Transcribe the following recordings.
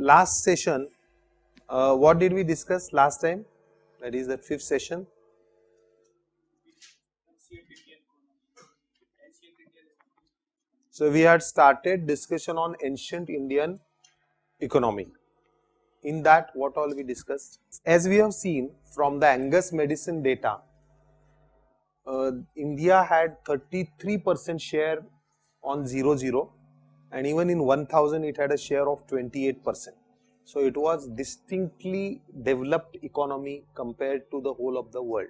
last session, uh, what did we discuss last time? That is the fifth session. So we had started discussion on ancient Indian economy. In that, what all we discussed? As we have seen from the Angus Maddison data, uh, India had 33% share on 00 and even in 1000 it had a share of 28%. So it was distinctly developed economy compared to the whole of the world.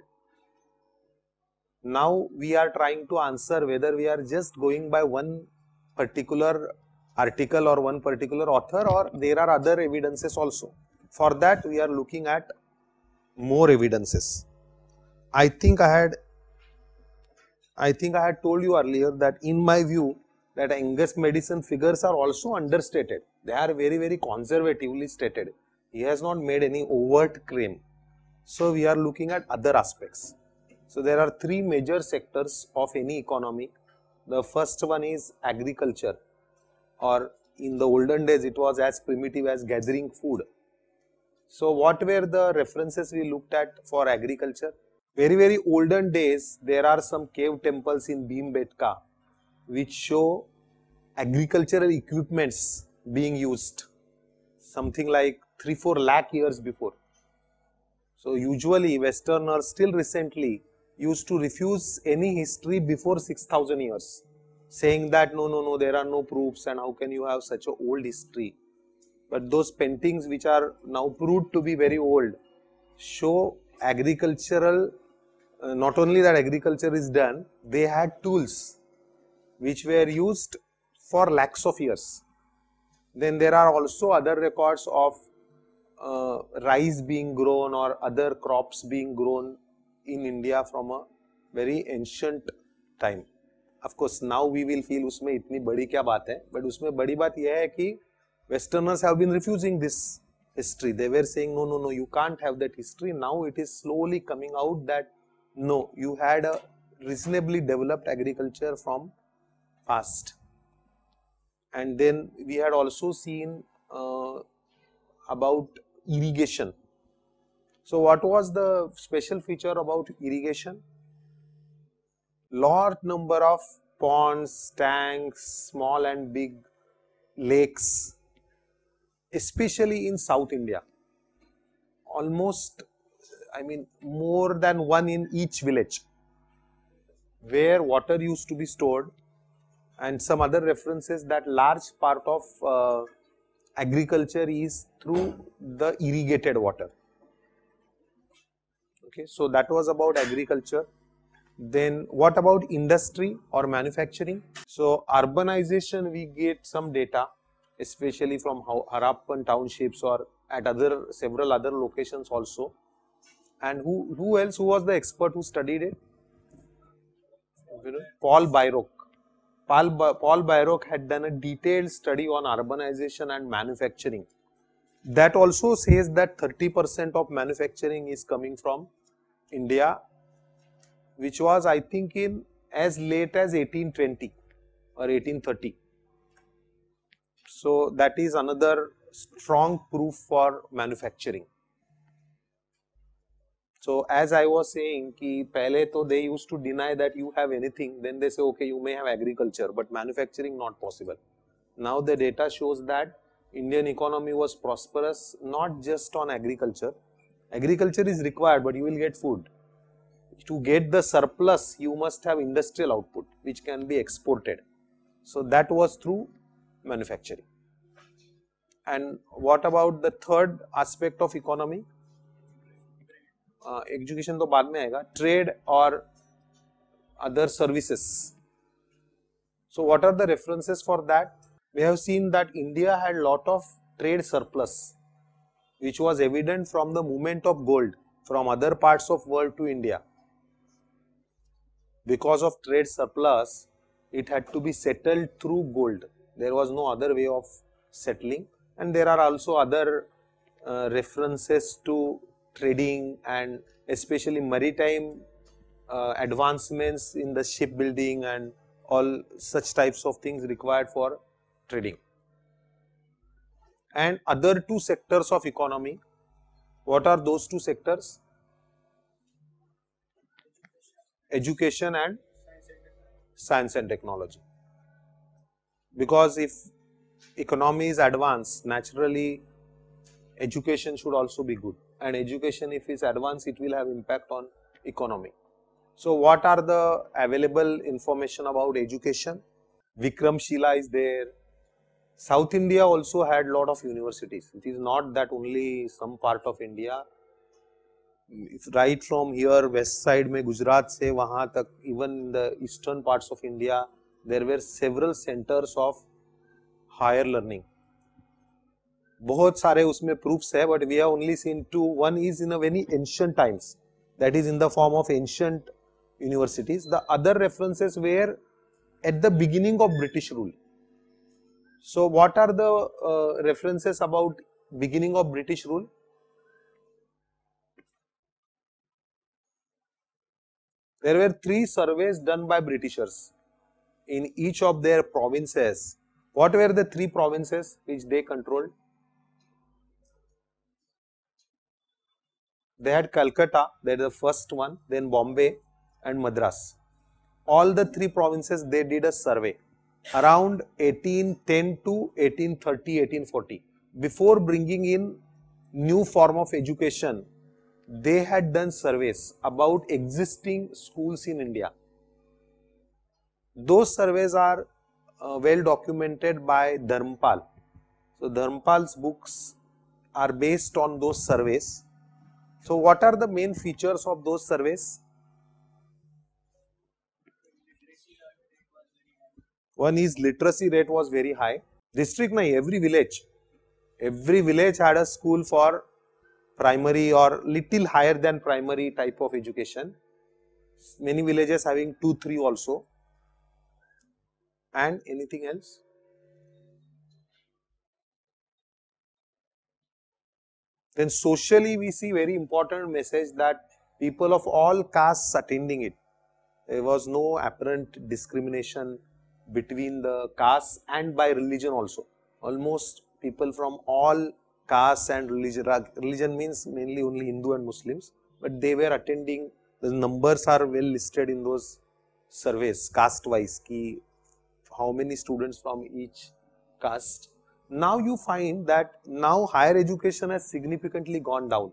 Now we are trying to answer whether we are just going by one particular article or one particular author or there are other evidences also. For that we are looking at more evidences. I think I had I think I had told you earlier that in my view that Angus Maddison figures are also understated. They are very very conservatively stated. He has not made any overt claim. So we are looking at other aspects. So there are three major sectors of any economy. The first one is agriculture or in the olden days it was as primitive as gathering food. So what were the references we looked at for agriculture? Very very olden days there are some cave temples in Bhimbetka which show agricultural equipments being used something like 3 4 lakh years before. So usually westerners still recently used to refuse any history before 6000 years saying that no no no there are no proofs and how can you have such a old history but those paintings which are now proved to be very old show agricultural uh, not only that agriculture is done they had tools which were used for lakhs of years. Then there are also other records of uh, rice being grown or other crops being grown in India from a very ancient time. Of course, now we will feel उसमें इतनी बड़ी क्या बात है but उसमें बड़ी बात यह है कि westerners have been refusing this history they were saying no no no you can't have that history now it is slowly coming out that no you had a reasonably developed agriculture from past and then we had also seen uh, about irrigation. So what was the special feature about irrigation? Large number of ponds, tanks, small and big lakes, especially in South India. Almost, I mean, more than one in each village where water used to be stored and some other references that large part of uh, agriculture is through the irrigated water. Okay, so that was about agriculture. Then what about industry or manufacturing? So urbanization we get some data especially from Harappan townships or at other several other locations also. And who, who else, who was the expert who studied it? Paul Bairoch. Paul, Paul had done a detailed study on urbanization and manufacturing. That also says that 30% of manufacturing is coming from India, which was I think in as late as 1820 or 1830. So that is another strong proof for manufacturing. So as I was saying कि पहले तो they used to deny that you have anything then they say okay you may have agriculture but manufacturing not possible. Now the data shows that Indian economy was prosperous not just on agriculture. Agriculture is required but you will get food. To get the surplus you must have industrial output which can be exported. So that was through manufacturing. And what about the third aspect of economy? Education तो बाद में आएगा trade और other services so what are the references for that we have seen that india had lot of trade surplus which was evident from the movement of gold from other parts of world to india because of trade surplus it had to be settled through gold there was no other way of settling and there are also other uh, references to trading and especially maritime uh, advancements in the shipbuilding and all such types of things required for trading. and other two sectors of economy. What are those two sectors? Education and science and technology. Because if economy is advanced, naturally education should also be good and education if is advanced it will have impact on economy. So what are the available information about education? Vikramshila is there. South India also had lot of universities. It is not that only some part of India. It's right from here west side में गुजरात से वहाँ तक even in the eastern parts of India there were several centers of higher learning. बहुत सारे उसमें proofs है but we have only seen two. One is in a very ancient times that is in the form of ancient universities. The other references were at the beginning of British rule. So, what are the uh, references about beginning of British rule? There were three surveys done by Britishers in each of their provinces. What were the three provinces which they controlled? They had Calcutta, that is the first one, then Bombay and Madras. All the three provinces they did a survey around 1810 to 1830, 1840. Before bringing in new form of education, they had done surveys about existing schools in India. Those surveys are uh, well documented by Dharmpal. So, Dharmpal's books are based on those surveys. So, what are the main features of those surveys? One is literacy rate was very high. District nahi, every village, every village had a school for primary or little higher than primary type of education. Many villages having 2, 3 also. And anything else? Then socially we see very important message that people of all castes attending it. There was no apparent discrimination between the castes and by religion also. Almost people from all castes and religion, religion means mainly only Hindu and Muslims, but they were attending, the numbers are well listed in those surveys caste wise, ki how many students from each caste. Now you find that now higher education has significantly gone down.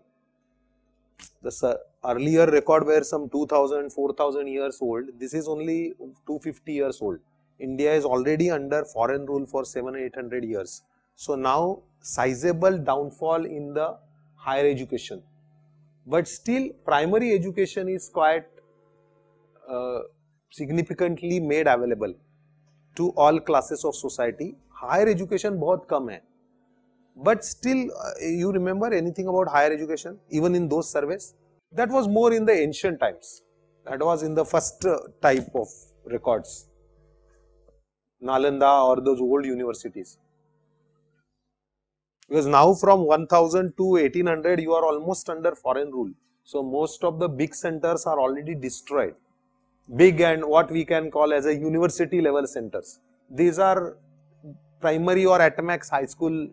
The earlier record were some 2000, 4000 years old, this is only 250 years old. India is already under foreign rule for 7 800 years. So now sizable downfall in the higher education. But still primary education is quite uh, significantly made available to all classes of society. Higher education बहुत कम है. But still uh, you remember anything about higher education even in those surveys? That was more in the ancient times. That was in the first uh, type of records. Nalanda or those old universities. Because now from 1000 to 1800 you are almost under foreign rule. So most of the big centers are already destroyed. Big and what we can call as a university level centers. These are primary or at max high school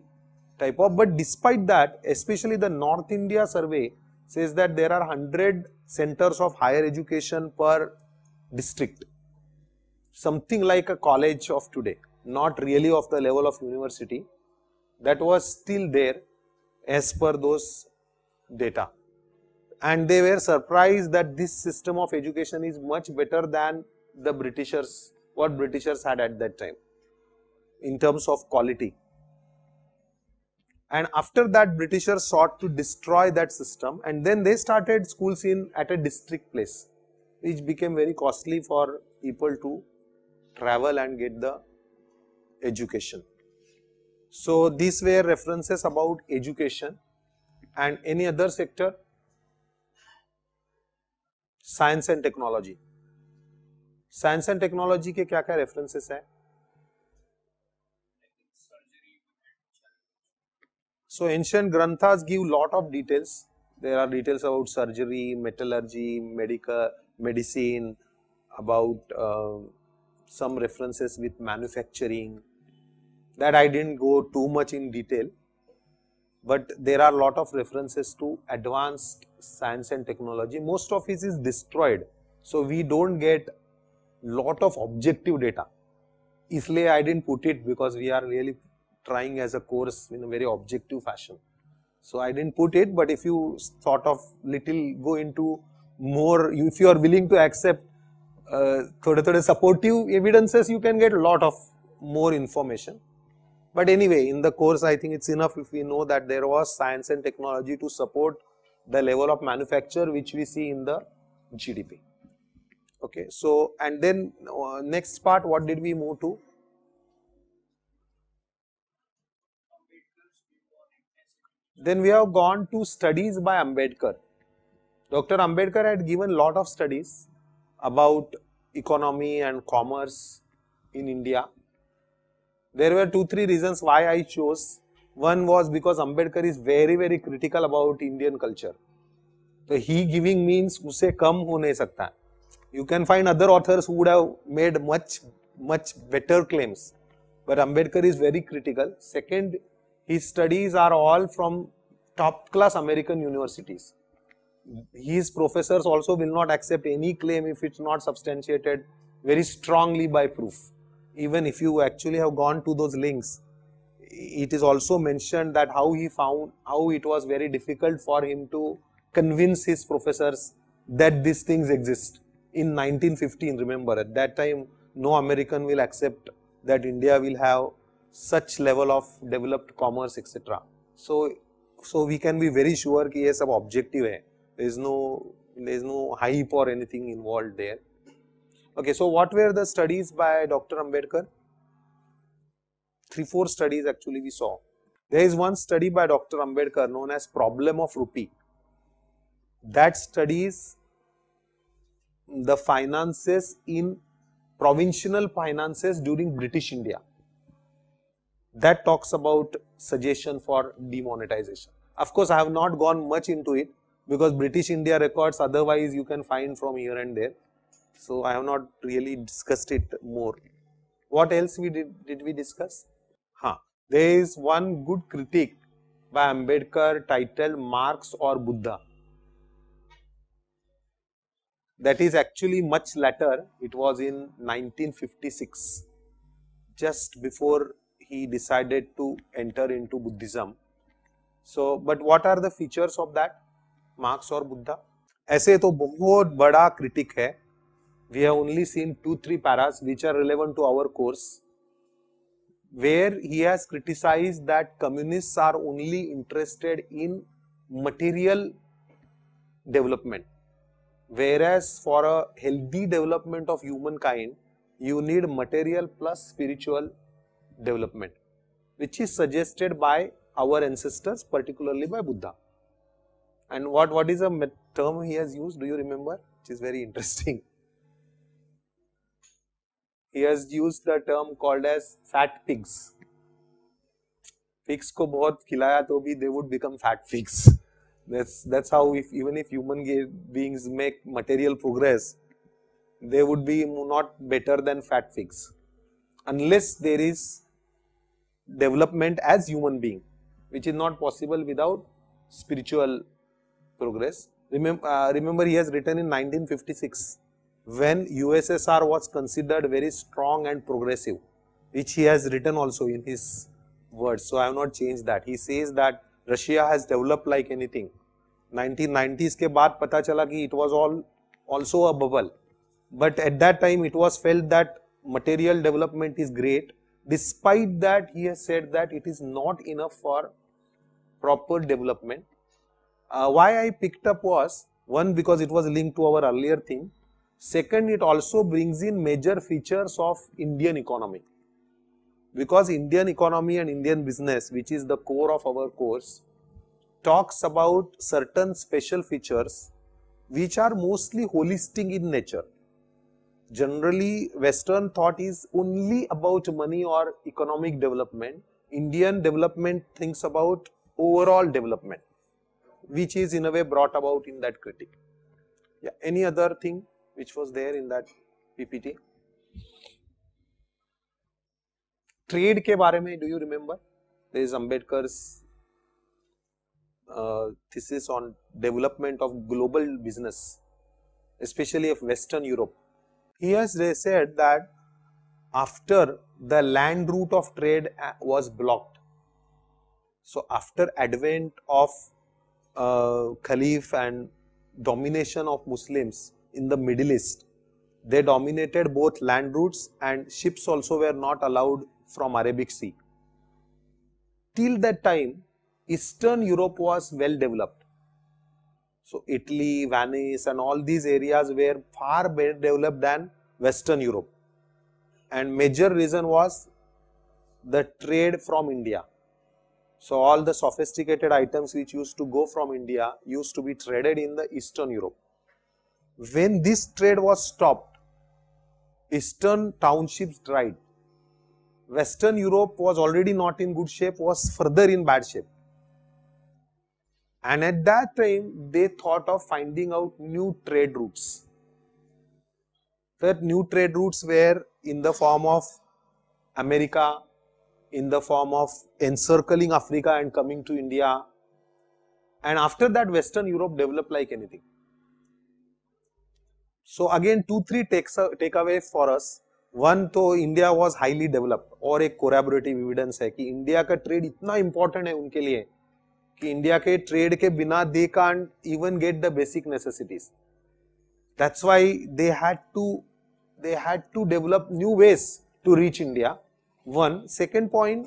type of but despite that especially the North India survey says that there are 100 centers of higher education per district something like a college of today, not really of the level of university, that was still there as per those data. And they were surprised that this system of education is much better than the Britishers, what Britishers had at that time in terms of quality. And after that Britishers sought to destroy that system and then they started schools in at a district place which became very costly for people to travel and get the education. So, these were references about education and any other sector science and technology. Science and technology के क्या क्या references है So ancient granthas give lot of details. There are details about surgery, metallurgy, medical, medicine, about uh, some references with manufacturing that I didn't go too much in detail, but there are lot of references to advanced science and technology. Most of it is destroyed. So we don't get lot of objective data. Isliye I didn't put it because we are really trying as a course in a very objective fashion. So I didn't put it, but if you sort of little go into more, if you are willing to accept uh, thode thode supportive evidences, you can get a lot of more information. But anyway, in the course, I think it's enough if we know that there was science and technology to support the level of manufacture which we see in the GDP. Okay, so and then uh, next part, what did we move to? Then we have gone to studies by Ambedkar. Dr. Ambedkar had given lot of studies about economy and commerce in India. There were two, three reasons why I chose. One was because Ambedkar is very, very critical about Indian culture. So he giving means उसे कम हो नहीं सकता. You can find other authors who would have made much, much better claims. But Ambedkar is very critical. Second, his studies are all from top class American universities. His professors also will not accept any claim if it's not substantiated very strongly by proof. Even if you actually have gone to those links, it is also mentioned that how he found, how it was very difficult for him to convince his professors that these things exist. In 1915, remember, at that time, no American will accept that India will have such level of developed commerce etc. So, so we can be very sure कि ये सब objective है. There is no there is no hype or anything involved there. Okay, so what were the studies by Dr. Ambedkar? Three, four studies actually we saw. There is one study by Dr. Ambedkar known as problem of rupee. That studies the finances in provincial finances during British India that talks about suggestion for demonetization. Of course, I have not gone much into it because British India records otherwise you can find from here and there. So, I have not really discussed it more. What else we did, did we discuss? Huh. There is one good critique by Ambedkar titled Marx or Buddha. That is actually much later, it was in 1956, just before he decided to enter into buddhism. So, but what are the features of that? Marx or buddha? ऐसे तो बहुत बड़ा critic है। We have only seen two three paras which are relevant to our course where he has criticise that communist are only interested in material development whereas for a healthy development of human kind you need material plus spiritual development which is suggested by our ancestors particularly by Buddha. And what, what is a term he has used do you remember which is very interesting. He has used the term called as fat pigs. Pigs ko bahut khilaya to bhi they would become fat pigs. That's, that's how if even if human beings make material progress, they would be not better than fat pigs unless there is development as human being which is not possible without spiritual progress. Remember, uh, remember he has written in 1956 when USSR was considered very strong and progressive which he has written also in his words. So, I have not changed that. He says that Russia has developed like anything. 1990s के बाद पता चला कि it was all also a bubble. But at that time it was felt that material development is great Despite that, he has said that it is not enough for proper development. Uh, why I picked up was one because it was linked to our earlier thing. Second, it also brings in major features of Indian economy. Because Indian economy and Indian business, which is the core of our course, talks about certain special features which are mostly holistic in nature generally western thought is only about money or economic development. Indian development thinks about overall development which is in a way brought about in that critique yeah any other thing which was there in that ppt trade ke bare mein do you remember? There is ambedkar's uh, thesis on development of global business, especially of Western Europe. He has said that after the land route of trade uh, was blocked, so after advent of uh, Caliph and domination of Muslims in the Middle East, they dominated both land routes and ships also were not allowed from Arabic Sea. Till that time, Eastern Europe was well developed. So Italy, Venice and all these areas were far better developed than Western Europe. And major reason was the trade from India. So all the sophisticated items which used to go from India used to be traded in the Eastern Europe. When this trade was stopped, Eastern townships dried. Western Europe was already not in good shape, was further in bad shape. And at that time, they thought of finding out new trade routes. That new trade routes were in the form of America, in the form of encircling Africa and coming to India. And after that, Western Europe developed like anything. So again, two, three takes takeaway for us. One तो India was highly developed और एक कोरेबोरेटिव evidence है कि India का trade इतना important है उनके लिए कि इंडिया के ट्रेड के बिना they can't even get the basic necessities that's why they had to they had to develop new ways to reach India one second point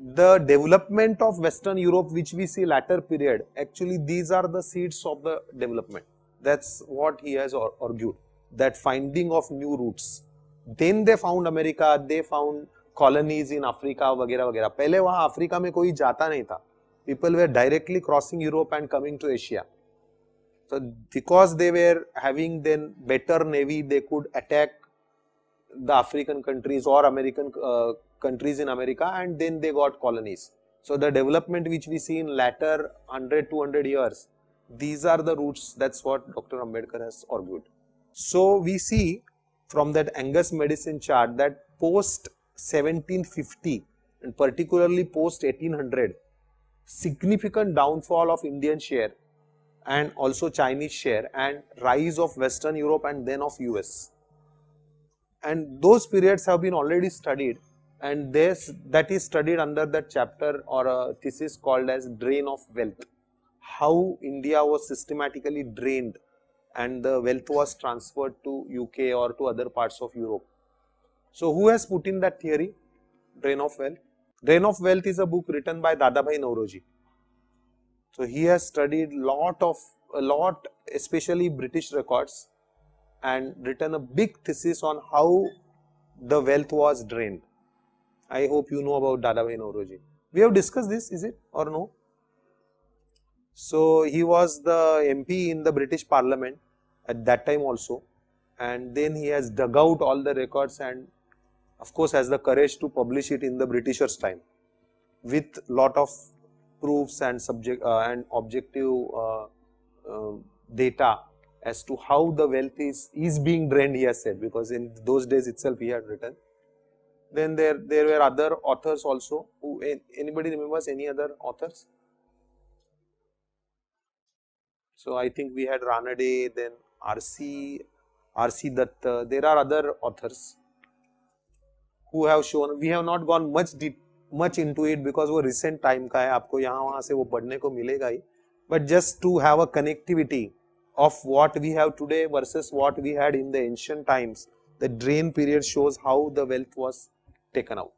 the development of western Europe which we see later period actually these are the seeds of the development that's what he argued that finding of new routes then they found America they found colonies in Africa वगैरह वगैरह. पहले वहाँ Africa में कोई जाता नहीं था. People were directly crossing Europe and coming to Asia. So because they were having then better navy, they could attack the African countries or American uh, countries in America and then they got colonies. So the development which we see in latter 100, 200 years, these are the roots, that's what Dr. Ambedkar has argued. So we see from that Angus Maddison chart that post 1750 and particularly post 1800, significant downfall of Indian share and also Chinese share and rise of Western Europe and then of US. And those periods have been already studied and this that is studied under that chapter or a thesis called as drain of wealth. How India was systematically drained and the wealth was transferred to UK or to other parts of Europe. So who has put in that theory? Drain of wealth. Drain of Wealth is a book written by Dadabhai Naoroji. So he has studied lot of a lot especially British records and written a big thesis on how the wealth was drained. I hope you know about Dadabhai Naoroji. We have discussed this, is it or no? So he was the MP in the British Parliament at that time also and then he has dug out all the records and of course has the courage to publish it in the Britishers time with lot of proofs and subject uh, and objective uh, uh, data as to how the wealth is is being drained he has said because in those days itself he had written. Then there there were other authors also. Who anybody remembers any other authors? So i think we had ranade then rc rc datta there are other authors who have shown we have not gone much deep much into it because वो recent time का है आपको यहाँ वहाँ से वो पढ़ने को मिलेगा ही but just to have a connectivity of what we have today versus what we had in the ancient times the drain period shows how the wealth was taken out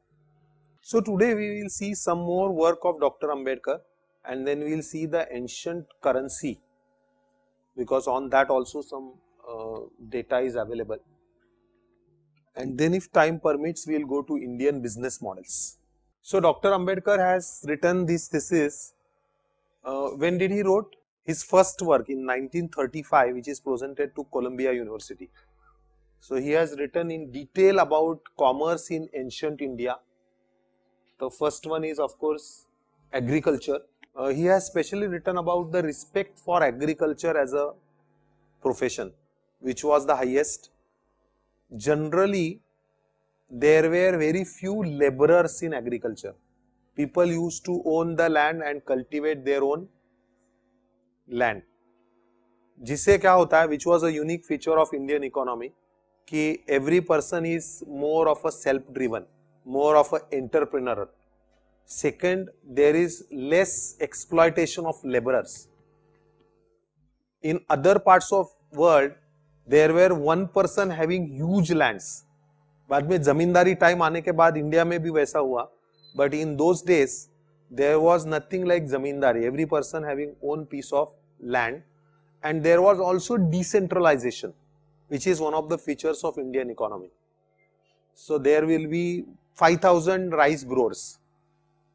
so today we will see some more work of Dr. Ambedkar and then we will see the ancient currency because on that also some uh, data is available and then if time permits we will go to Indian business models. So Dr. Ambedkar has written this thesis, uh, when did he wrote? His first work in 1935 which is presented to Columbia University. So he has written in detail about commerce in ancient India. The first one is of course agriculture. Uh, he has specially written about the respect for agriculture as a profession which was the highest generally there were very few laborers in agriculture. People used to own the land and cultivate their own land जिससे क्या होता है which was a unique feature of Indian economy कि every person is more of a self driven more of a entrepreneur second there is less exploitation of labourers in other parts of world there were one person having huge lands बाद में जमींदारी time आने के बाद India में भी वैसा हुआ but in those days there was nothing like zamindari every person having own piece of land and there was also decentralization which is one of the features of Indian economy. So there will be 5000 rice growers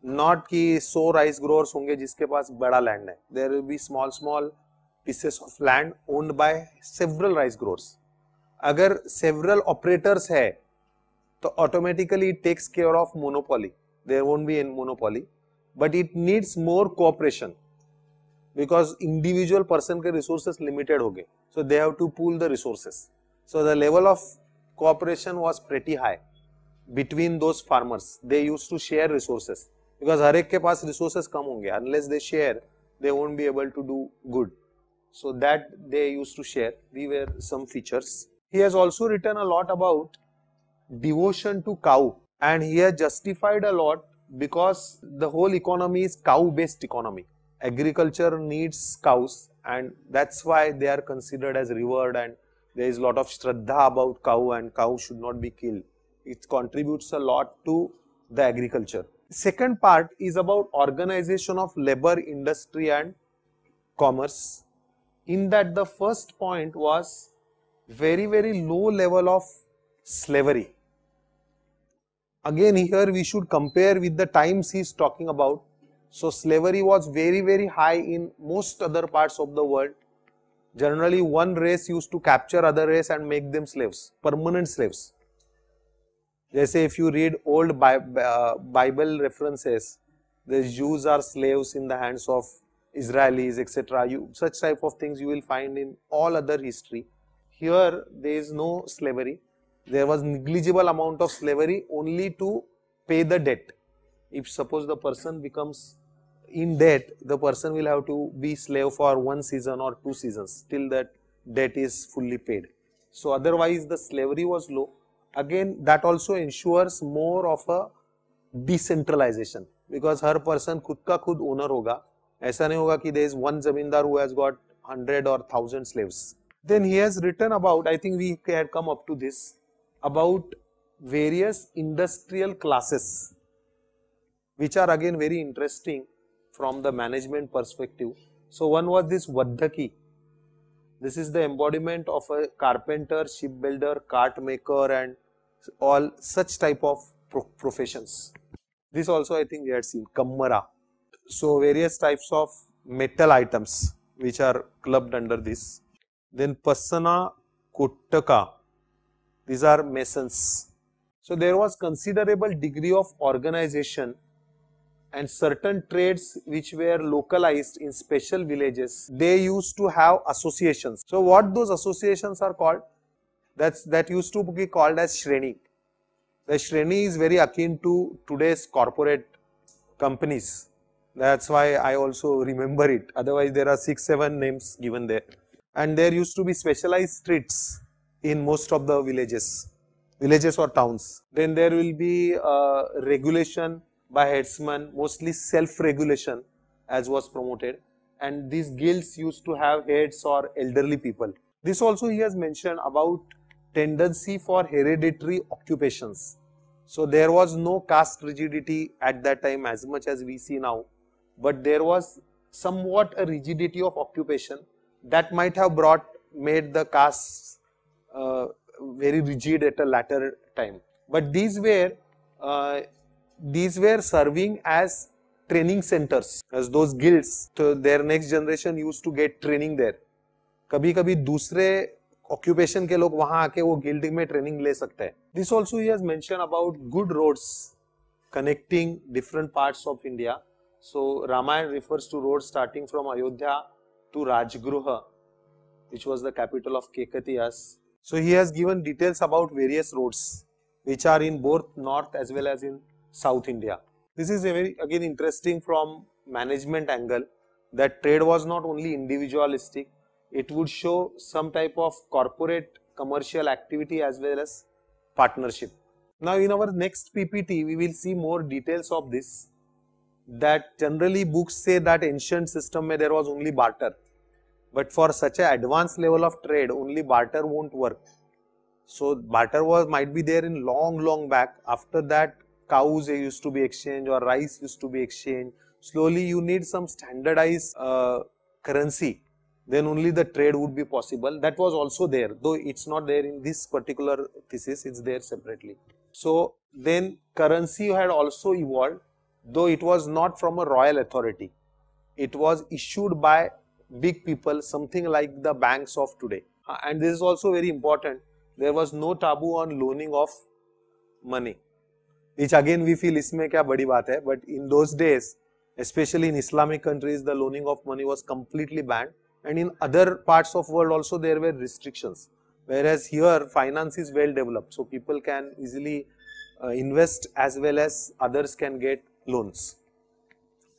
not कि 100 rice growers होंगे जिसके पास बड़ा land है there will be small small pieces of land owned by several rice growers अगर several operators है तो automatically it takes care of monopoly there won't be an monopoly but it needs more cooperation because individual person के resources limited हो गए. So they have to pool the resources so the level of cooperation was pretty high between those farmers they use to share resources because हर एक के पास resources कम होंगे. Unless they share they won't be able to do good so that they used to share we were some features he has also written a lot about devotion to cow and he has justified a lot because the whole economy is cow based economy agriculture needs cows and that's why they are considered as revered and there is a lot of shraddha about cow and cow should not be killed. It contributes a lot to the agriculture. Second part is about organization of labor, industry and commerce. In that the first point was very very low level of slavery. Again here we should compare with the times he is talking about so slavery was very very high in most other parts of the world. Generally one race used to capture other race and make them slaves, permanent slaves. say if you read old uh, Bible references, the Jews are slaves in the hands of Israelis, etc. You such type of things you will find in all other history. Here there is no slavery. There was negligible amount of slavery only to pay the debt. If suppose the person becomes in debt, the person will have to be slave for one season or two seasons till that debt is fully paid. So otherwise the slavery was low. Again that also ensures more of a decentralization because her person खुद का खुद owner होगा ऐसा नहीं होगा कि there is one zamindar got hundred और thousand slave then his return about I think we had come up to this about various industrial classes which are again very interesting from the management perspective so one was this वद्धकी this is the embodiment of a carpenter ship builder cart maker and all such type of profession this also I think we had seen कम्मरा So various types of metal items which are clubbed under this. Then Pasana Kuttaka. These are masons. So there was considerable degree of organization and certain trades which were localized in special villages, they used to have associations. So what those associations are called? That's that used to be called as Shreni. The Shreni is very akin to today's corporate companies. That's why I also remember it. Otherwise, there are six, seven names given there. And there used to be specialized streets in most of the villages, villages or towns. Then there will be uh, regulation by headsmen, mostly self-regulation as was promoted and these guilds used to have heads or elderly people. This also he has mentioned about tendency for hereditary occupations. So there was no caste rigidity at that time as much as we see now, but there was somewhat a rigidity of occupation that might have brought made the castes uh, very rigid at a later time. But these were uh, these were serving as training centers as those guilds so their next generation used to get training there कभी कभी दूसरे occupation के लोग वहां आके वो guild में training ले सकते हैं this also he has mention about good roads connecting different parts of India. So Ramayana refers to roads starting from Ayodhya to Rajgruha, which was the capital of Kekatiyas. So he has given details about various roads which are in both north as well as in South India. This is very again interesting from management angle that trade was not only individualistic, it would show some type of corporate commercial activity as well as partnership. Now in our next PPT, we will see more details of this that generally books say that ancient system where there was only barter. But for such an advanced level of trade, only barter won't work. So barter was might be there in long, long back. After that, cows used to be exchanged or rice used to be exchanged. Slowly, you need some standardized uh, currency. Then only the trade would be possible. That was also there, though it's not there in this particular thesis. It's there separately. So then currency had also evolved, though it was not from a royal authority. It was issued by big people, something like the banks of today. Uh, and this is also very important. There was no taboo on loaning of money. Which again we feel isme kya badi baat hai, but in those days, especially in Islamic countries, the loaning of money was completely banned. And in other parts of the world also there were restrictions. Whereas here finance is well developed, so people can easily uh, invest as well as others can get loans.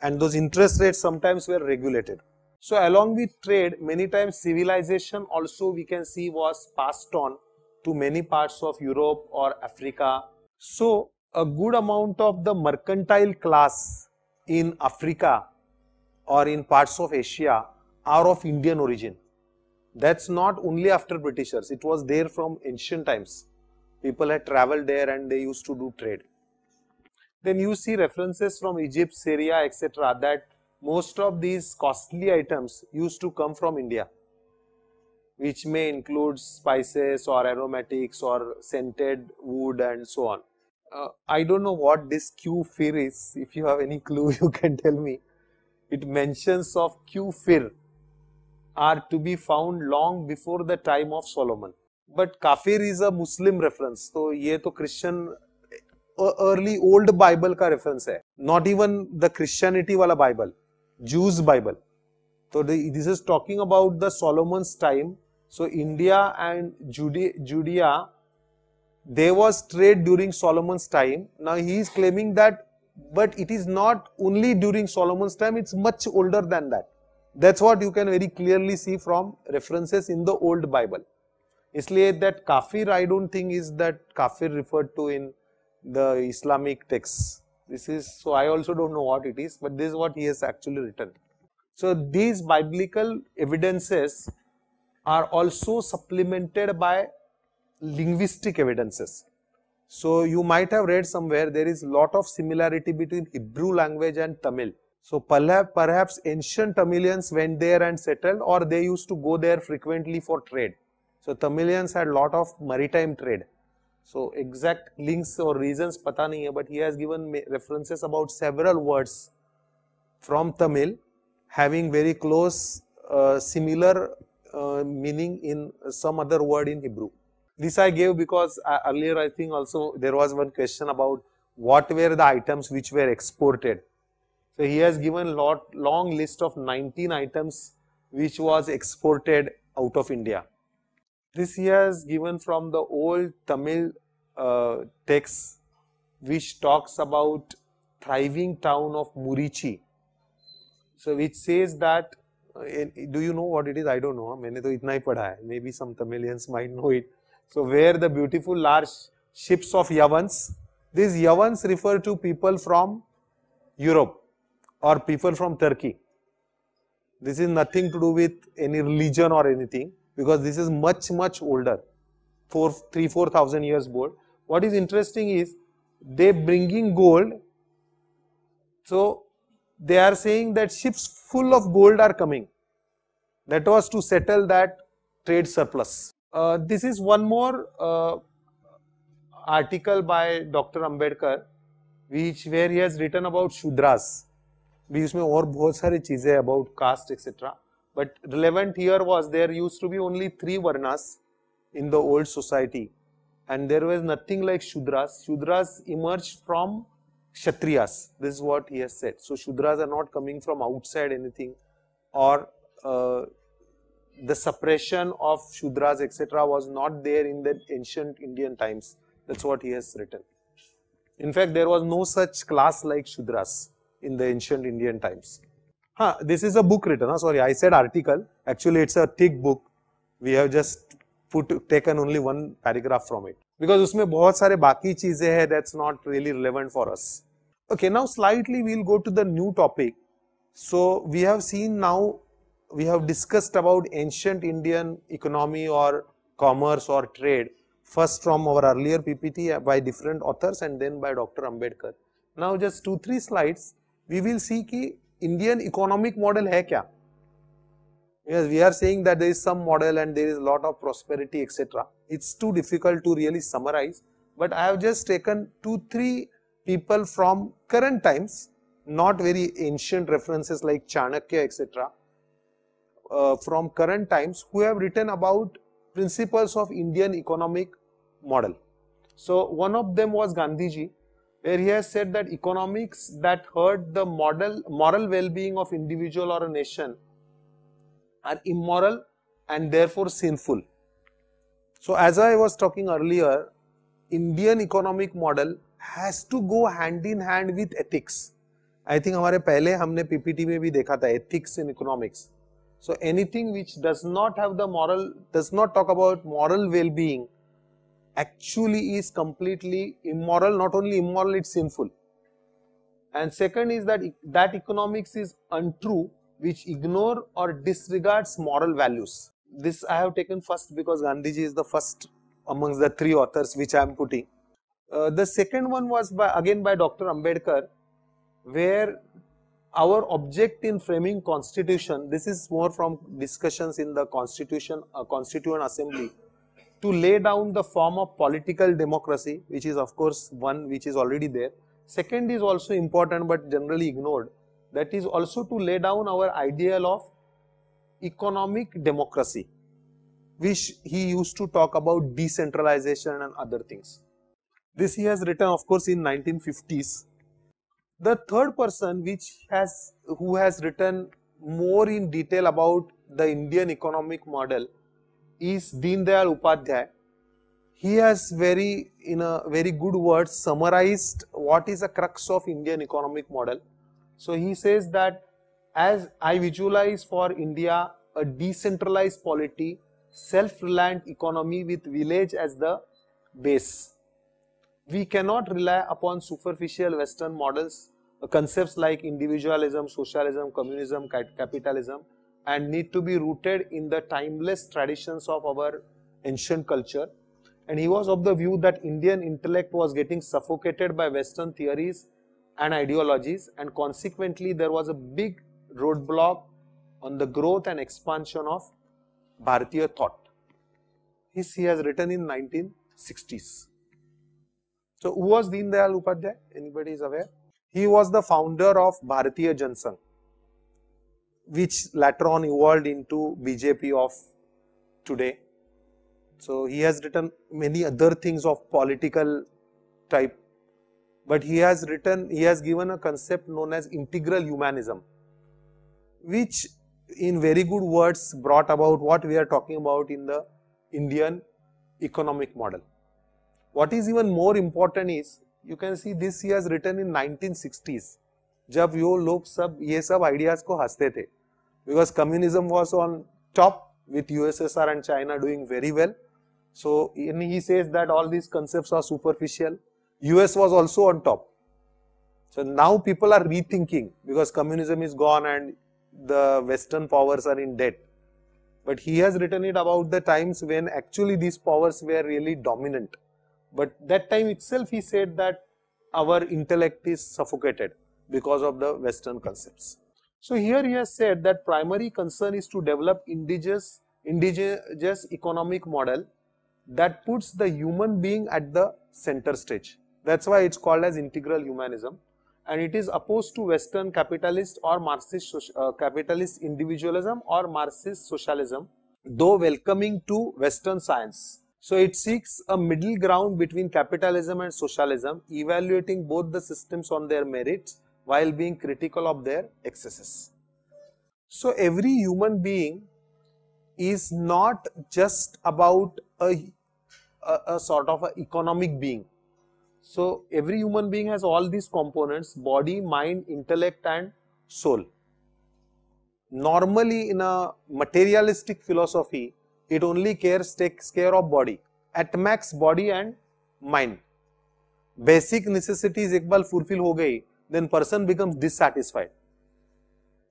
And those interest rates sometimes were regulated. So along with trade, many times civilization also we can see was passed on to many parts of Europe or Africa. So a good amount of the mercantile class in Africa or in parts of Asia are of Indian origin. That's not only after Britishers, it was there from ancient times. People had traveled there and they used to do trade. Then you see references from Egypt, Syria, etc. that most of these costly items used to come from India, which may include spices or aromatics or scented wood and so on. Uh, I don't know what this Q-fir is. If you have any clue, you can tell me. It mentions of Q-fir are to be found long before the time of Solomon. But kafir is a Muslim reference. So ये तो Christian early old Bible का reference है. Not even the Christianity वाला Bible Jews Bible तो this is talking about the Solomon's time so India and Judea they was trade during Solomon's time ना he is claiming that but it is not only during Solomon's time it's much older than that that's what you can very clearly see from references in the old Bible इसलिए that काफिर I don't think is that काफिर referred to in the Islamic texts. This is, so I also don't know what it is, but this is what he has actually written. So these biblical evidences are also supplemented by linguistic evidences. So you might have read somewhere there is lot of similarity between Hebrew language and Tamil. So perhaps ancient Tamilians went there and settled or they used to go there frequently for trade. So Tamilians had lot of maritime trade. So exact links or reasons pata nahi hai, but he has given references about several words from Tamil having very close uh, similar uh, meaning in some other word in Hebrew. This I gave because uh, earlier I think also there was one question about what were the items which were exported. So he has given lot long list of 19 items which was exported out of India. This he has given from the old Tamil uh, text which talks about thriving town of Murichi. So which says that, uh, do you know what it is? I don't know. मैंने तो इतना ही पढ़ा है. Maybe some Tamilians might know it. So where the beautiful large ships of Yavans, these Yavans refer to people from Europe or people from Turkey. This is nothing to do with any religion or anything because this is much much older, four, three, four thousand years old. What is interesting is they bringing gold. So they are saying that ships full of gold are coming. That was to settle that trade surplus. Uh, this is one more uh, article by Dr. Ambedkar, which where he has written about Shudras. भी उसमें और बहुत सारी चीजें about cast etcetera but relevant here was there used to be only three varnas in the old society and there was nothing like Shudras. Shudras emerged from Kshatriyas. This is what he has said. So Shudras are not coming from outside anything or uh, the suppression of Shudras etc. was not there in the ancient Indian times. That's what he has written. In fact, there was no such class like Shudras in the ancient Indian times. Huh, this is a book written. Huh? Sorry, I said article. Actually, it's a thick book. We have just put taken only one paragraph from it because उसमें बहुत सारे बाकी चीजें हैं that's not really relevant for us. Okay, now slightly we'll go to the new topic. So we have seen now we have discussed about ancient Indian economy or commerce or trade first from our earlier PPT by different authors and then by Dr. Ambedkar. Now just two three slides we will see कि Indian economic model है क्या Yes, we are saying that there is some model and there is a lot of prosperity, etc. It's too difficult to really summarize, but I have just taken two, three people from current times, not very ancient references like Chanakya, etc. Uh, from current times who have written about principles of Indian economic model. So, one of them was Gandhiji, where he has said that economics that hurt the model, moral well-being of individual or a nation are immoral and therefore sinful. So as I was talking earlier, Indian economic model has to go hand in hand with ethics. I think हमारे पहले हमने PPT में भी देखा था ethics in economics. So anything which does not have the moral, does not talk about moral well-being, actually is completely immoral. Not only immoral, it's sinful. And second is that that economics is untrue which ignore or disregards moral values. This I have taken first because Gandhiji is the first amongst the three authors which I am putting. Uh, the second one was by again by Dr. Ambedkar where our object in framing constitution, this is more from discussions in the constitution, uh, constituent assembly, to lay down the form of political democracy, which is of course one which is already there. Second is also important but generally ignored, that is also to lay down our ideal of economic democracy which he used to talk about decentralization and other things. This he has written of course in 1950s. The third person which has who has written more in detail about the Indian economic model is Deen Dayal Upadhyay. He has very in a very good words summarized what is the crux of Indian economic model so he says that as I visualize for India a decentralized polity, self-reliant economy with village as the base. We cannot rely upon superficial Western models, concepts like individualism, socialism, communism, capitalism and need to be rooted in the timeless traditions of our ancient culture. And he was of the view that Indian intellect was getting suffocated by Western theories and ideologies and consequently there was a big roadblock on the growth and expansion of Bharatiya thought. This he has written in 1960s. So who was Deen Dayal Upadhyay? Anybody is aware? He was the founder of Bharatiya Jansangh which later on evolved into BJP of today. So he has written many other things of political type but he has written, he has given a concept known as integral humanism, which in very good words brought about what we are talking about in the Indian economic model. What is even more important is, you can see this he has written in 1960s, जब यो लोग सब ये सब ideas को हंसते थे because communism was on top with USSR and China doing very well. So he says that all these concepts are superficial US was also on top. So now people are rethinking because communism is gone and the western powers are in debt. But he has written it about the times when actually these powers were really dominant. But that time itself he said that our intellect is suffocated because of the western concepts. So here he has said that primary concern is to develop indigenous, indigenous economic model that puts the human being at the center stage. That's why it's called as integral humanism and it is opposed to western capitalist or marxist uh, capitalist individualism or marxist socialism though welcoming to western science so it seeks a middle ground between capitalism and socialism evaluating both the systems on their merits while being critical of their excesses so every human being is not just about a, a, a sort of a economic being so every human being has all these components body, mind, intellect and soul. normally in a materialistic philosophy, it only cares takes care of body, at max body and mind. Basic necessities एक बार fulfill हो गई, then person becomes dissatisfied.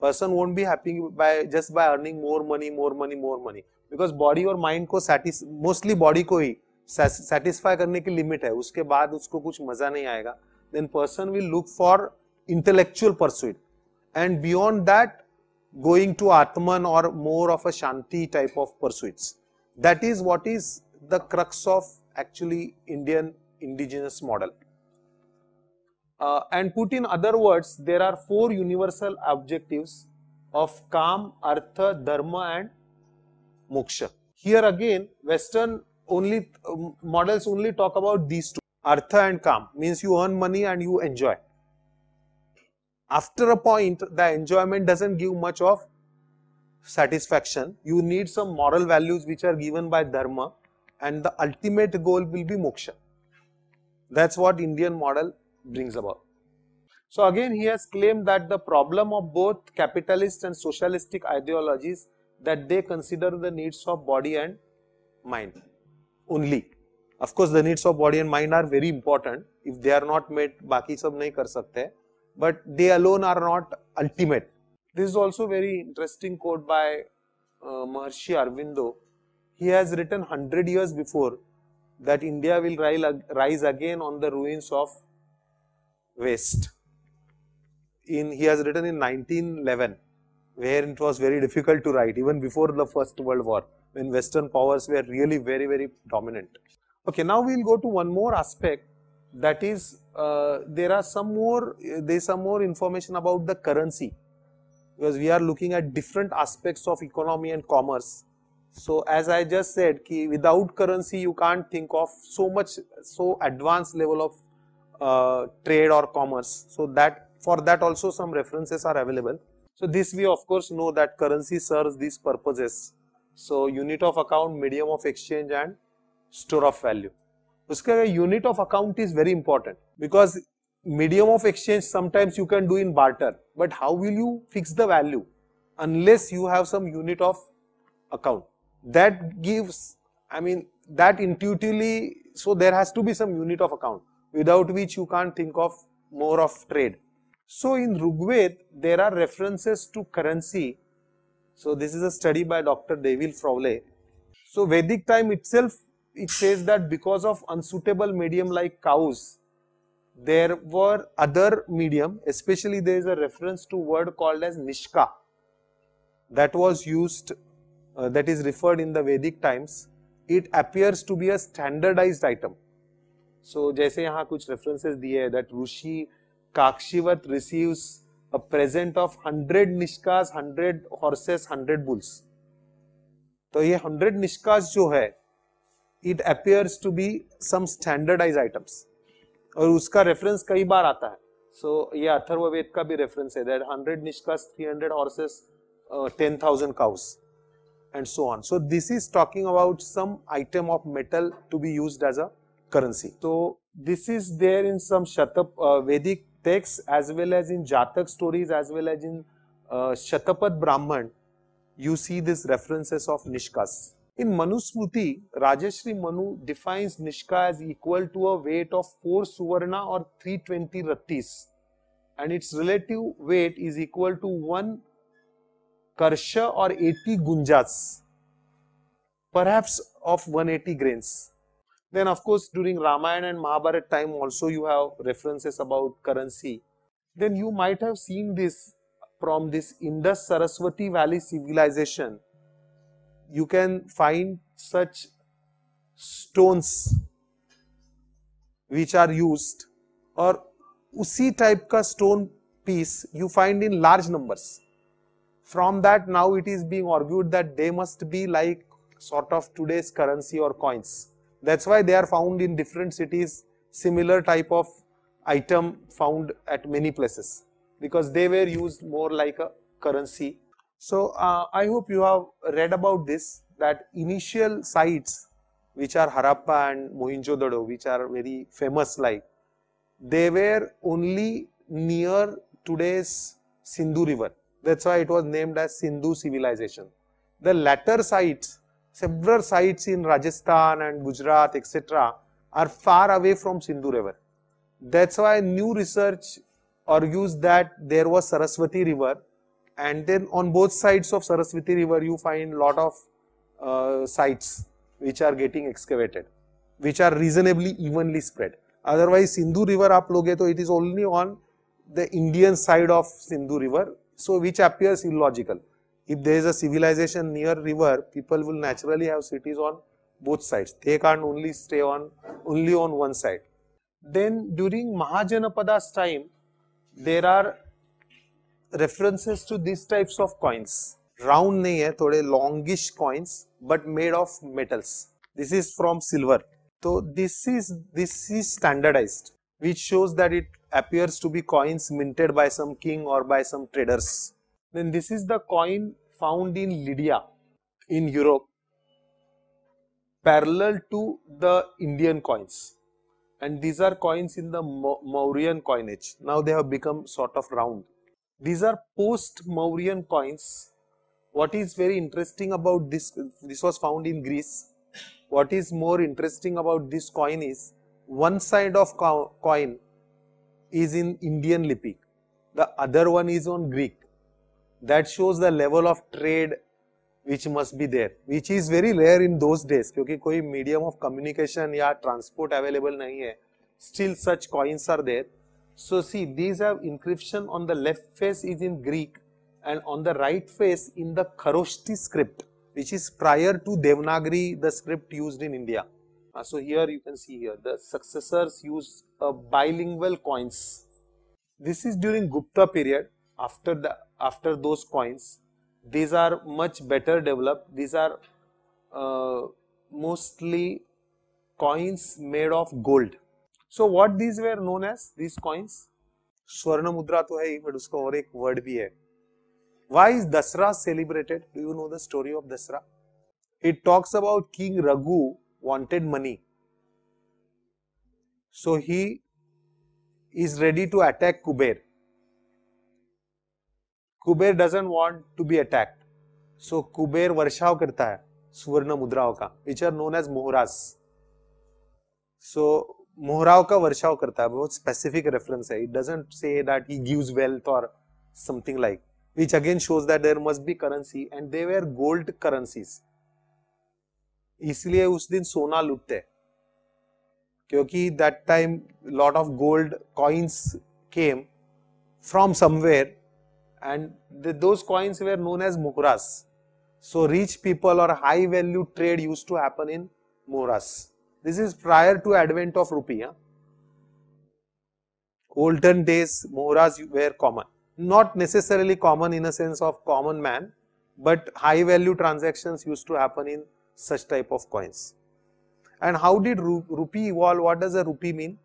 Person won't be happy by just by earning more money, more money, more money. Because body और mind को mostly body को ही satisfy करने की limit है. उसके बाद उसको कुछ मजा नहीं आएगा. Then person will look for intellectual pursuit. And beyond that, going to Atman or more of a Shanti type of pursuits. That is what is the crux of actually Indian indigenous model. Uh, and put in other words, there are four universal objectives of Kam, Artha, Dharma and Moksha. Here again, Western only uh, models only talk about these two. Artha and Kam means you earn money and you enjoy after a point the enjoyment doesn't give much of satisfaction you need some moral values which are given by dharma and the ultimate goal will be moksha that's what indian model brings about so again he has claimed that the problem of both capitalist and socialistic ideologies that they consider the needs of body and mind only of course the needs of body and mind are very important if they are not met baki sab nahi kar sakte but they alone are not ultimate. This is also very interesting quote by uh, Maharshi Aurobindo. He has written 100 years before that India will rise again on the ruins of West. In He has written in 1911 where it was very difficult to write even before the first world war when western powers were really very very dominant. Okay, now we will go to one more aspect that is uh, there are some more there is some more information about the currency because we are looking at different aspects of economy and commerce so as i just said ki without currency you can't think of so much so advanced level of uh, trade or commerce so that for that also some references are available so this we of course know that currency serves these purposes so unit of account medium of exchange and store of value उसका unit of account is very important because medium of exchange sometimes you can do in barter but how will you fix the value unless you have some unit of account that gives i mean that intuitively so there has to be some unit of account without which you can't think of more of trade so in Rigved there are references to currency so this is a study by Dr. David Frawley so Vedic time itself it says that because of unsuitable medium like cows, there were other medium, especially there is a reference to word called as Nishka that was used, uh, that is referred in the Vedic times. It appears to be a standardized item. So so, जैसे यहाँ कुछ references दिए है that Rishi Kakshivat receives a present of hundred निष्कास hundred horses hundred bulls तो ये hundred निष्कास जो है it appears to be some standardize items और उसका रेफरेंस कई बार आता है। सो so, ये अथर्ववेद का भी रेफरेंस है that hundred निष्कास three hundred horses ten thousand cows and so on so this is talking about some item of metal to be used as a currency so this is there in some Shatap uh, Vedic texts as well as in Jatak stories as well as in uh, Shatapat Brahman you see these references of Nishkas In Manusmruti, Rajeshri Manu defines Nishka as equal to a weight of 4 Suvarna or 320 Rattis and its relative weight is equal to 1 Karsha or 80 Gunjas, perhaps of 180 grains. Then of course during Ramayana and Mahabharata time also you have references about currency. Then you might have seen this from this Indus Saraswati Valley civilization you can find such stones which are used or usi type ka stone piece you find in large numbers. From that now it is being argued that they must be like sort of today's currency or coins. That's why they are found in different cities, similar type of item found at many places because they were used more like a currency so, uh, I hope you have read about this that initial sites which are Harappa and Mohenjo-daro which are very famous like they were only near today's Sindhu river That's why it was named as Sindhu civilization. The latter sites, several sites in Rajasthan and Gujarat, etc., are far away from Sindhu river. That's why new research argues that there was Saraswati river and then on both sides of Saraswati river you find lot of uh, sites which are getting excavated, which are reasonably evenly spread. Otherwise Sindhu river आप लोगे तो it is only on the Indian side of Sindhu river, so which appears illogical. If there is a civilization near river, people will naturally have cities on both sides. They can't only stay on only on one side. Then during Mahajanapada's time, there are references to these types of coins. Round नहीं है थोड़े longish coins but made of metals. This is from silver. So this is this is standardized, which shows that it appears to be coins minted by some king or by some traders. Then this is the coin found in Lydia in Europe parallel to the Indian coins and these are coins in the Mauryan coinage. Now they have become sort of round. These are post Mauryan coins. What is very interesting about this, this was found in Greece. What is more interesting about this coin is one side of co coin is in Indian lipi, the other one is on Greek That shows the level of trade which must be there, which is very rare in those days क्योंकि कोई medium of communication या transport available नहीं है. Still such coins are there. So see, these have inscription on the left face is in Greek and on the right face in the Kharoshthi script, which is prior to Devanagari, the script used in India. Uh, so here you can see here the successors use uh, bilingual coins. This is during Gupta period. After the after those coins, these are much better developed. These are uh, mostly coins made of gold. So what these were known as these coins? स्वर्ण मुद्रा तो है ही but उसका और एक word भी है Why is Dasra celebrated? Do you know the story of Dasra? It talks about King Raghu wanted money. So he is ready to attack Kuber. Kuber doesn't want to be attacked so Kuber वर्षाव करता है सुवर्ण मुद्राओं का. Which are known as मोहरास so मोहराव का वर्षाव करता है. बहुत स्पेसिफिक रेफरेंस है. It doesn't say that he gives wealth और something like which again shows that there must be currency and they were gold currencies इसलिए उस दिन सोना लुटते. क्योंकि that time lot of gold coins came from somewhere and the, those coins were known as muhras. So rich people or high value trade used to happen in muhras. This is prior to advent of rupee. Huh? Olden days muhras were common. Not necessarily common in a sense of common man, but high value transactions used to happen in such type of coins. And how did rupee evolve? What does a rupee mean?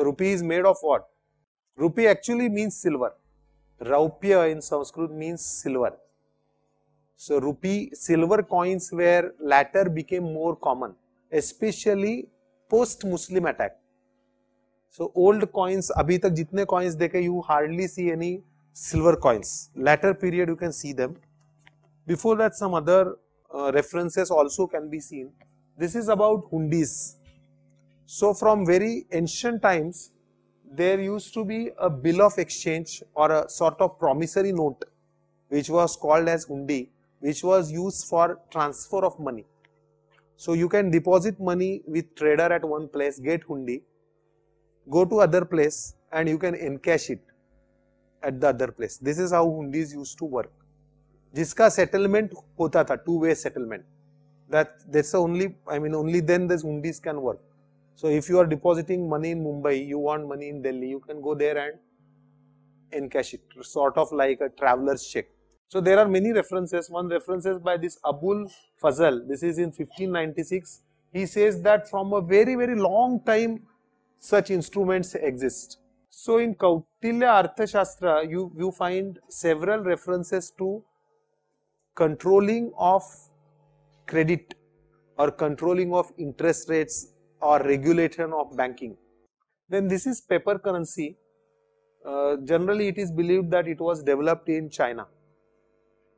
तो rupee is made of what rupee actually means silver रौप्य in Sanskrit means silver so rupee silver coins were later became more common especially post Muslim attack so old coins अभी तक जितने coins देखे you hardly see any silver coins later period you can see them before that some other references also can be seen this is about hundis So from very ancient times, there used to be a bill of exchange or a sort of promissory note which was called as hundi which was used for transfer of money. So you can deposit money with trader at one place, get hundi, go to other place and you can encash it at the other place. This is how hundis used to work. जिसका settlement hota था, two way settlement. That that's the only I mean only then this hundis can work. So if you are depositing money in Mumbai, you want money in Delhi, you can go there and encash it, sort of like a traveler's check. So there are many references. One reference is by this Abul Fazal. This is in 1596. He says that from a very very long time such instruments exist. So in Kautilya Arthashastra, you, you find several references to controlling of credit or controlling of interest rates or regulation of banking. Then this is paper currency. Uh, generally, it is believed that it was developed in China.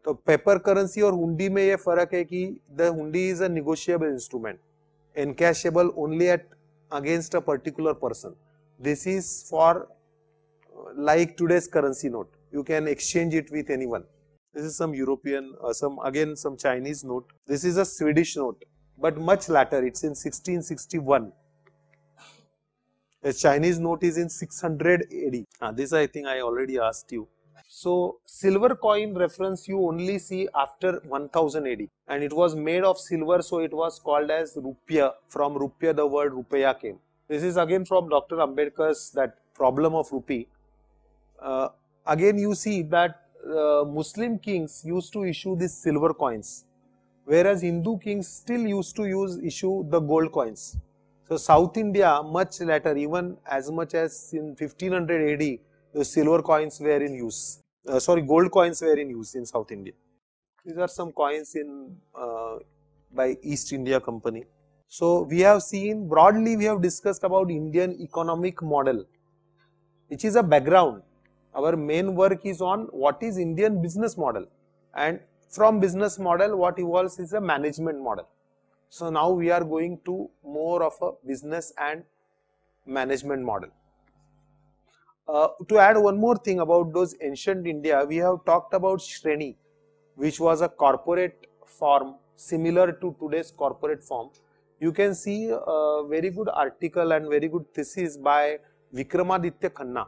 तो paper currency और हुंडी में ये फर्क है कि the hundi is a negotiable instrument encashable only at against a particular person this is for like today's currency note you can exchange it with anyone this is some european uh, some again some chinese note this is a swedish note but much later it's in 1661 a chinese note is in 600 AD ah, this i think i already asked you so silver coin reference you only see after 1000 AD and it was made of silver so it was called as rupia from rupia the word rupaya came. This is again from Dr. Ambedkar's that problem of rupee. Uh, again you see that uh, Muslim kings used to issue these silver coins whereas Hindu kings still used to use issue the gold coins. So South India much later even as much as in 1500 AD the silver coins were in use uh, sorry gold coins were in use in South India. These are some coins in uh, by East India Company. So we have seen broadly we have discussed about Indian economic model which is a background. Our main work is on what is Indian business model and from business model what evolves is a management model. So now we are going to more of a business and management model. Uh, to add one more thing about those ancient India, we have talked about Shreni, which was a corporate form similar to today's corporate form. You can see a very good article and very good thesis by Vikramaditya Khanna,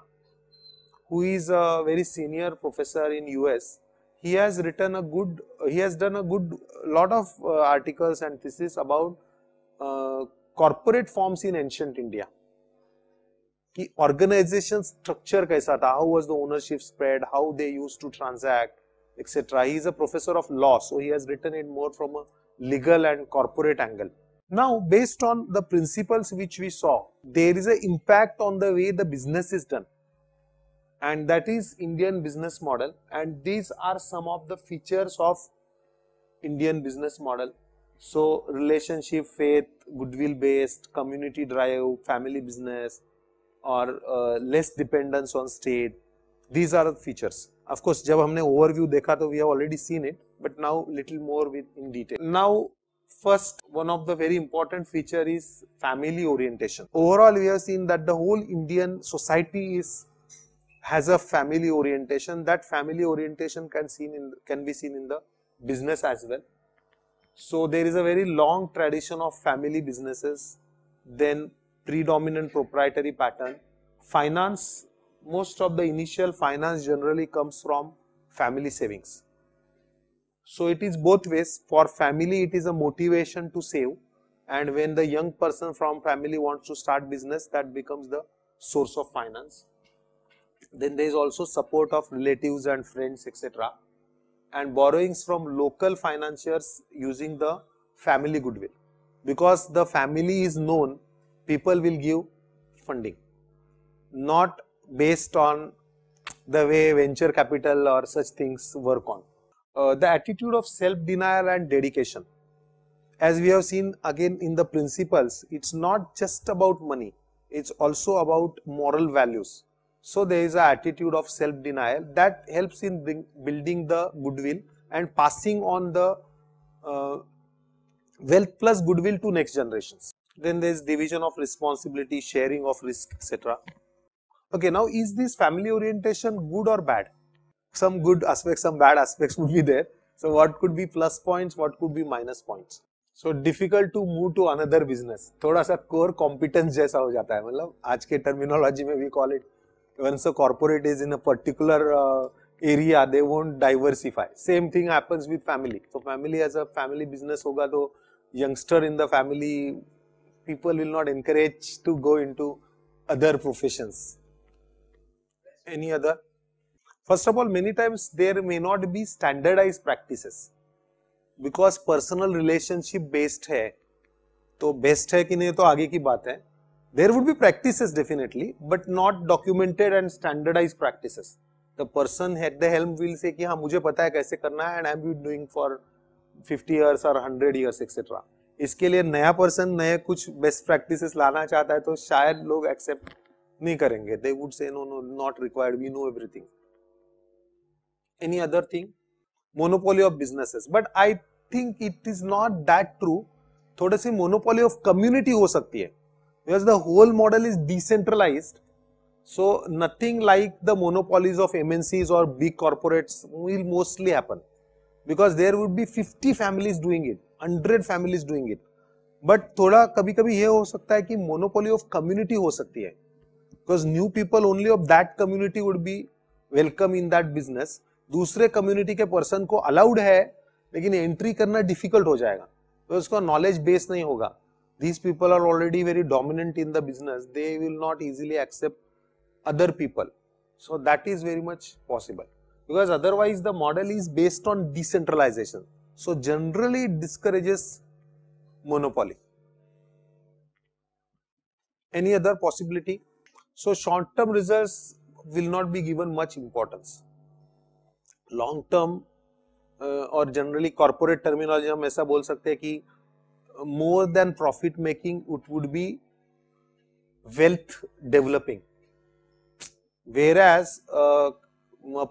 who is a very senior professor in US He has written a good, he has done a good lot of uh, articles and thesis about uh, corporate forms in ancient India. कि organisation structure कैसा था how was the ownership spread how they used to transact etcetera he is a professor of law so he has written it more from a legal and corporate angle now based on the principles which we saw there is an impact on the way the business is done and that is indian business model and these are some of the features of indian business model so relationship faith goodwill based community drive family business or uh, less dependence on state. These are the features. Of course, जब हमने overview देखा तो we have already seen it, but now little more with in detail. Now, first one of the very important feature is family orientation. Overall, we have seen that the whole Indian society is has a family orientation. That family orientation can seen in can be seen in the business as well. So there is a very long tradition of family businesses. Then predominant proprietary pattern. Finance, most of the initial finance generally comes from family savings. So it is both ways. For family, it is a motivation to save and when the young person from family wants to start business, that becomes the source of finance. Then there is also support of relatives and friends, etc. And borrowings from local financiers using the family goodwill. Because the family is known people will give funding not based on the way venture capital or such things work on. Uh, the attitude of self-denial and dedication. As we have seen again in the principles, it's not just about money, it's also about moral values. So there is an attitude of self-denial that helps in bring, building the goodwill and passing on the uh, wealth plus goodwill to next generations. Then there is division of responsibility, sharing of risk, etc. Okay, now is this family orientation good or bad? Some good aspects, some bad aspects would be there. So what could be plus points, what could be minus points? So difficult to move to another business. थोड़ा सा core competence जैसा हो जाता है मतलब आज के terminology में we call it Once a corporate is in a particular uh, area they won't diversify. Same thing happens with family. So family as a family business होगा तो youngster in the family people will not encourage to go into other professions. Any other? First of all, many times there may not be standardized practices because personal relationship based है तो best है कि नहीं तो आगे की बात है there would be practices definitely but not documented and standardize practices the person head the helm will say कि हाँ मुझे पता है कैसे करना है and I am be doing 50 years और 100 इयर्स एक्सेट्रा इसके लिए नया पर्सन नए कुछ बेस्ट प्रैक्टिसेस लाना चाहता है तो शायद लोग एक्सेप्ट नहीं करेंगे. They would say no no not required we know everything any other thing monopoly of businesses but I think it is not that true थोड़े से मोनोपोली ऑफ़ कम्युनिटी हो सकती है. Because the whole model is decentralised so nothing like the monopolies of MNCs or big corporates will mostly happen because there would be 50 families doing it, 100 families doing it. But थोड़ा कभी कभी ये हो सकता है कि मोनोपोली ऑफ़ कम्युनिटी हो सकती है because new people only of that community would be welcome in that business दूसरे कम्युनिटी के पर्सन को अलाउड है लेकिन एंट्री करना डिफ़िकल्ट हो जाएगा तो उसका नॉलेज बेस नहीं होगा these people are already very dominant in the business they will not easily accept other people. So that is very much possible because otherwise the model is based on decentralization. So generally it discourages monopoly. Any other possibility? So short term results will not be given much importance. Long term और generally corporate terminology हम ऐसा बोल सकते हैं कि more than profit making it would be wealth developing whereas uh,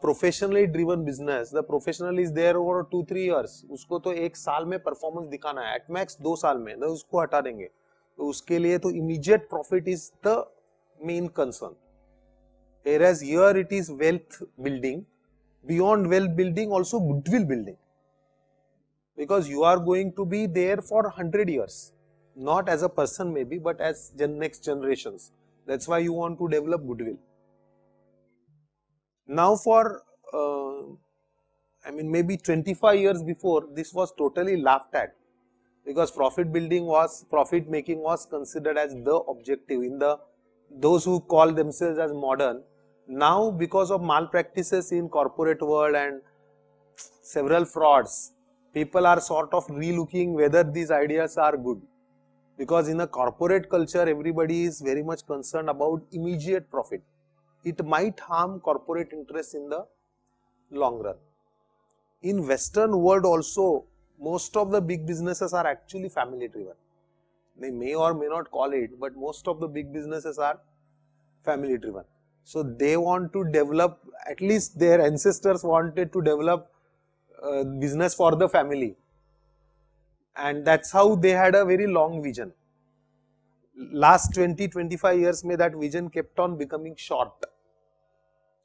professionally driven business the professional is there over to three years उसको तो एक साल में परफॉर्मेंस दिखाना है एट मैक्स दो साल में तो उसको हटा देंगे तो उसके लिए तो immediate profit is the main concern whereas here it is wealth building beyond wealth building also goodwill building because you are going to be there for 100 years. Not as a person maybe but as gen next generations. That's why you want to develop goodwill. Now for, uh, I mean maybe 25 years before this was totally laughed at. Because profit building was, profit making was considered as the objective in the, those who call themselves as modern. Now because of malpractices in corporate world and several frauds, people are sort of relooking whether these ideas are good because in a corporate culture everybody is very much concerned about immediate profit it might harm corporate interests in the long run. In western world also most of the big businesses are actually family driven. They may or may not call it but most of the big businesses are family driven. So they want to develop at least their ancestors wanted to develop uh, business for the family. And that's how they had a very long vision. Last 20-25 years may that vision kept on becoming short.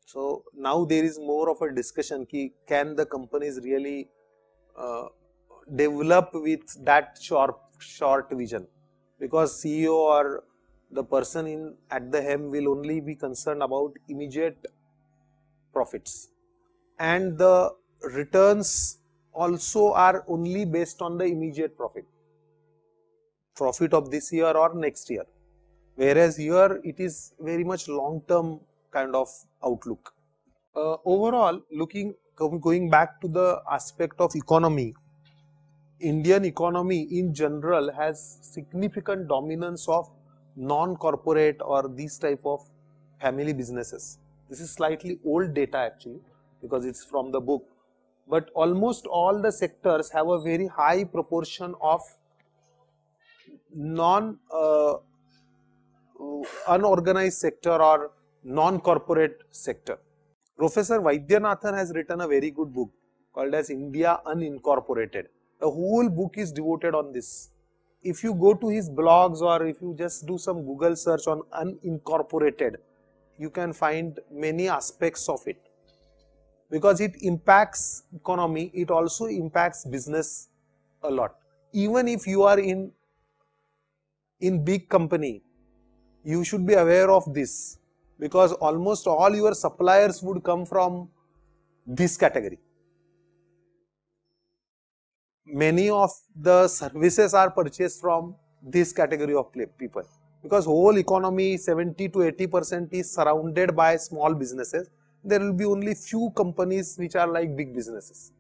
So now there is more of a discussion ki can the companies really uh, develop with that short short vision? Because CEO or the person in at the helm will only be concerned about immediate profits. And the returns also are only based on the immediate profit profit of this year or next year whereas here it is very much long term kind of outlook. Uh, overall, looking going back to the aspect of economy, Indian economy in general has significant dominance of non-corporate or these type of family businesses. This is slightly old data actually because it's from the book, but almost all the sectors have a very high proportion of non uh, unorganized sector or non-corporate sector. Professor Vaidyanathan has written a very good book called as India Unincorporated. The whole book is devoted on this. If you go to his blogs or if you just do some Google search on unincorporated, you can find many aspects of it. Because it impacts economy, it also impacts business a lot. Even if you are in, in big company, you should be aware of this because almost all your suppliers would come from this category. Many of the services are purchased from this category of people because whole economy 70 to 80 percent is surrounded by small businesses. There will be only few companies which are like big businesses.